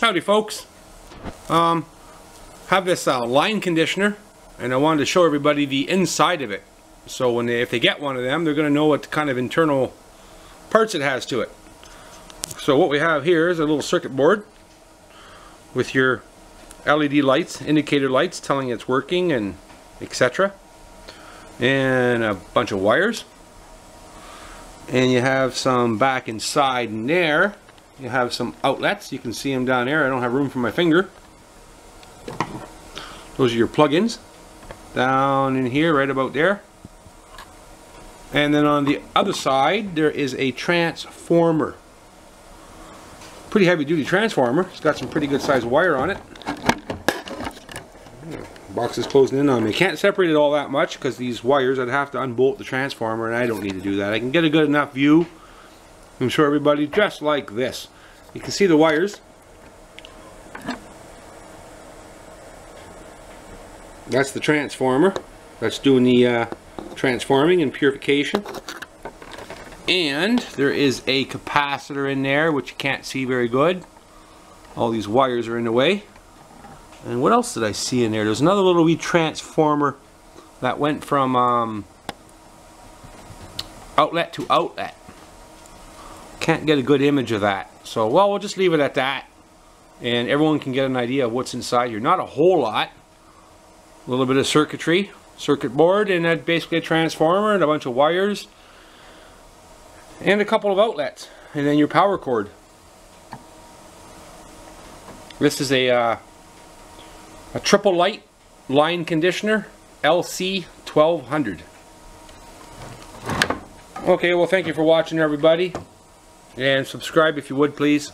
Howdy folks. Um, have this uh, line conditioner and I wanted to show everybody the inside of it. So when they, if they get one of them, they're going to know what kind of internal parts it has to it. So what we have here is a little circuit board with your LED lights, indicator lights telling it's working and etc. And a bunch of wires. And you have some back inside in there you have some outlets. You can see them down there. I don't have room for my finger. Those are your plugins. Down in here, right about there. And then on the other side, there is a transformer. Pretty heavy duty transformer. It's got some pretty good sized wire on it. Box is closing in on me. Can't separate it all that much because these wires, I'd have to unbolt the transformer and I don't need to do that. I can get a good enough view I'm sure everybody just like this. You can see the wires. That's the transformer. That's doing the uh, transforming and purification. And there is a capacitor in there, which you can't see very good. All these wires are in the way. And what else did I see in there? There's another little wee transformer that went from um, outlet to outlet can't get a good image of that. So, well, we'll just leave it at that. And everyone can get an idea of what's inside here. Not a whole lot. A little bit of circuitry, circuit board, and that basically a transformer and a bunch of wires. And a couple of outlets. And then your power cord. This is a, uh, a Tripp Lite line conditioner, LC 1200. Okay, well thank you for watching everybody. And subscribe if you would, please.